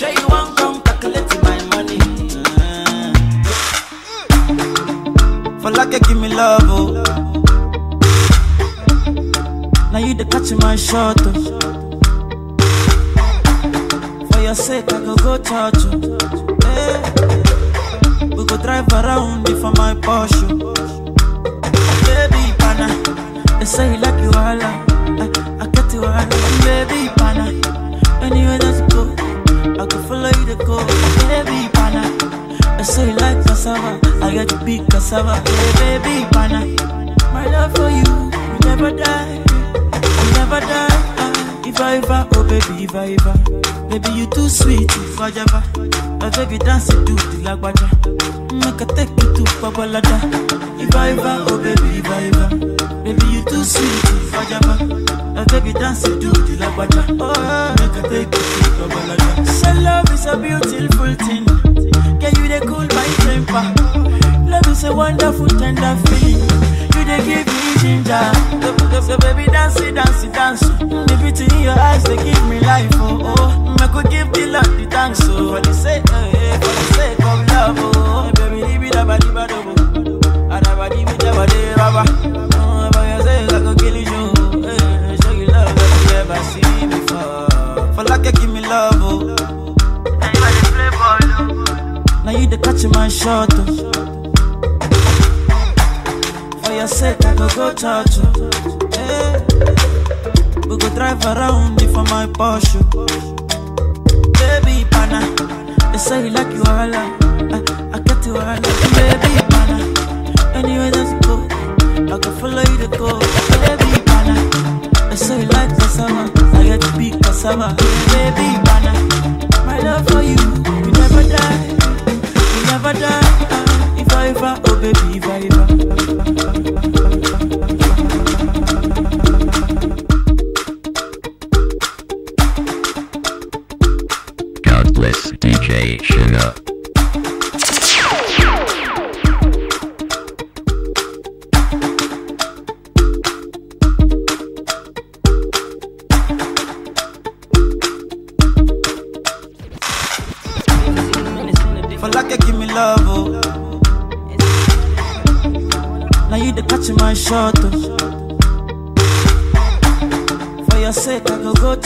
Oh you my money. Uh. For like you give me love, oh. Now you the catch my shot, oh. For your sake, I go go church, oh. Hey. We go drive around for my Porsche. I say you like cassava, I get you big cassava. Hey, baby, pana. My love for you, you never die, you never die. Ah, If I ever, oh baby, if I ever, baby you too sweet, if I ever, my baby dance you do the lagwaja, make I take you to Babalada. If I ever, oh baby, if I ever, baby you too sweet, if I ever. Baby dance you do the lagwaja. Oh, yeah, make I take you to Babalada. So love is a beautiful thing. You they cool my temper? Love is a wonderful tender feeling. You they give me ginger. So, so, so baby dance it, dance it, dance. The beauty in your eyes they give me life. Oh oh, I could give the Lord the thanks. Oh, for the sake, eh, oh. Now you my shot. Oh. For your sake, I go go church. Oh. Hey. We go drive around for my Porsche. Oh. Baby, pana. They say you like you all. I, I get you all. Baby, pana. Anywhere that you go, I can follow you to go. Baby, pana. They say you like cassava. I get to be cassava. Baby, pana. My love for you, like you give me love, oh. Now you the catch my shot, oh. For your sake, I go go